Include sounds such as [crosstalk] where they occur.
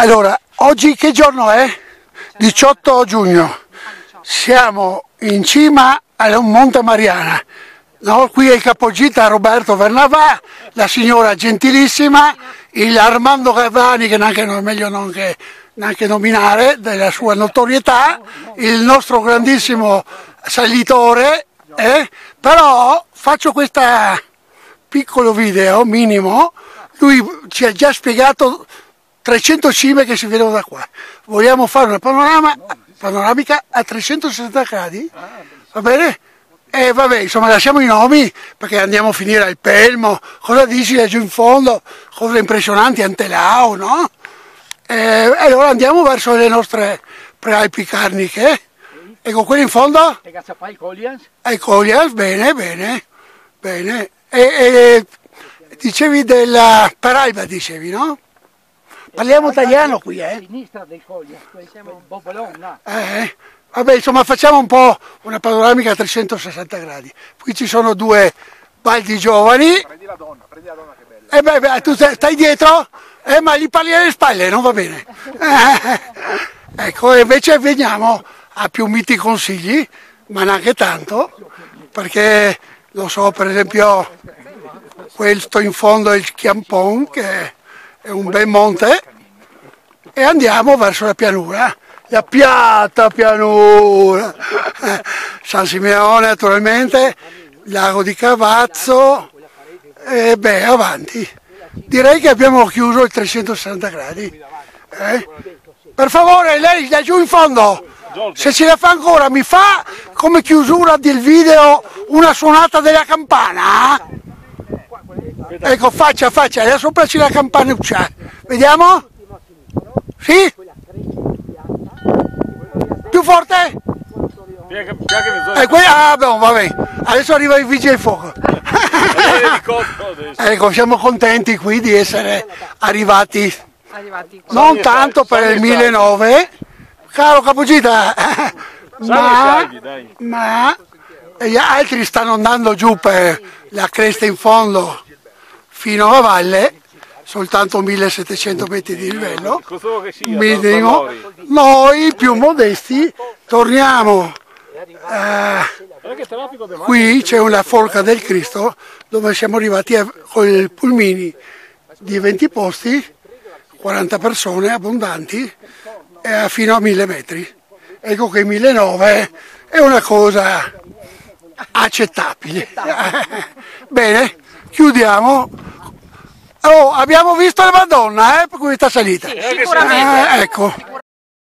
Allora, oggi che giorno è? 18 giugno. Siamo in cima a Monte Mariana. No, qui è il capogita Roberto Vernavà, la signora gentilissima, il Armando Cavani, che neanche è meglio non che, neanche nominare, della sua notorietà, il nostro grandissimo salitore, eh? però faccio questo piccolo video, minimo, lui ci ha già spiegato 300 cime che si vedono da qua. Vogliamo fare una panorama, panoramica a 360 gradi? Va bene? E eh, vabbè, insomma lasciamo i nomi perché andiamo a finire al Pelmo, cosa dici laggiù in fondo, cose impressionanti, Antelao, no? E eh, allora andiamo verso le nostre prealpi carniche. Ecco, quelli in fondo? E Gazzapai Collians? E Collians, bene, bene, bene. E, e dicevi della Paralba, dicevi, no? Parliamo italiano qui, eh? A sinistra del Collians, siamo Bobolon, no? Eh, vabbè, insomma facciamo un po' una panoramica a 360 gradi. Qui ci sono due baldi giovani. Prendi la donna, prendi la donna che bella. Eh beh, beh tu stai dietro? Eh, ma gli parli alle spalle, non va bene. Eh, ecco, invece veniamo a più miti consigli, ma neanche tanto, perché lo so, per esempio, questo in fondo è il Chiampon, che è un bel monte, e andiamo verso la pianura, la piatta pianura, [laughs] San Simeone naturalmente, lago di Cavazzo, e beh, avanti. Direi che abbiamo chiuso il 360 gradi. Eh? Per favore, lei da giù in fondo, se ce la fa ancora, mi fa come chiusura del video una suonata della campana? Ecco, faccia, faccia, là sopra c'è la campanuccia. Vediamo? Sì? Più forte? Eh, ah, beh, va bene. Adesso arriva il vigile del fuoco. [laughs] ecco, siamo contenti qui di essere arrivati, non tanto per il 1009, caro Capogita, [laughs] ma, ma gli altri stanno andando giù per la cresta in fondo fino alla valle, soltanto 1700 metri di livello, minimo. Noi più modesti torniamo eh, qui c'è una forca del Cristo dove siamo arrivati a, con i pulmini di 20 posti, 40 persone abbondanti, eh, fino a 1000 metri. Ecco che 1009 è una cosa accettabile. [laughs] Bene, chiudiamo. Oh, abbiamo visto la Madonna eh, per questa salita. Sì, sicuramente. Eh, ecco.